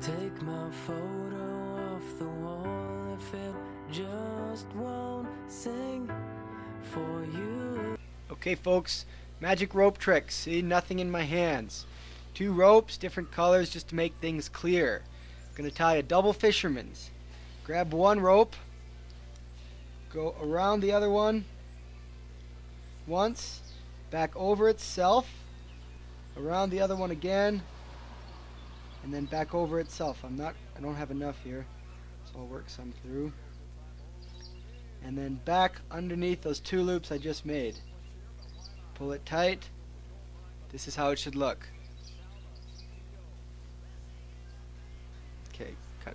Take my photo off the wall if it just won't sing for you. Okay, folks, magic rope trick. See, nothing in my hands. Two ropes, different colors, just to make things clear. I'm Gonna tie a double fisherman's. Grab one rope, go around the other one once, back over itself, around the other one again, and then back over itself. I'm not, I don't have enough here, so I'll work some through. And then back underneath those two loops I just made. Pull it tight. This is how it should look. Okay, cut.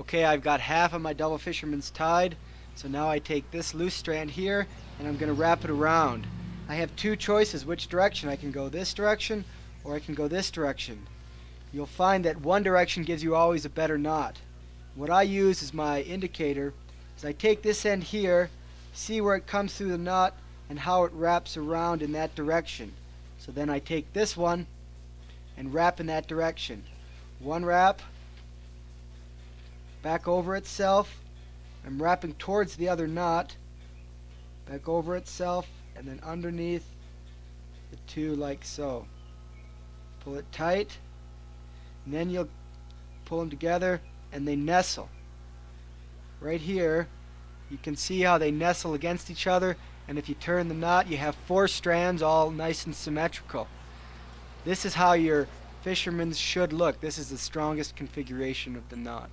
Okay, I've got half of my double fisherman's tied. So now I take this loose strand here and I'm going to wrap it around. I have two choices which direction. I can go this direction or I can go this direction. You'll find that one direction gives you always a better knot. What I use as my indicator is I take this end here, see where it comes through the knot and how it wraps around in that direction. So then I take this one and wrap in that direction. One wrap, back over itself, I'm wrapping towards the other knot, back over itself, and then underneath the two like so. Pull it tight, and then you'll pull them together and they nestle. Right here, you can see how they nestle against each other, and if you turn the knot, you have four strands all nice and symmetrical. This is how your fisherman's should look. This is the strongest configuration of the knot.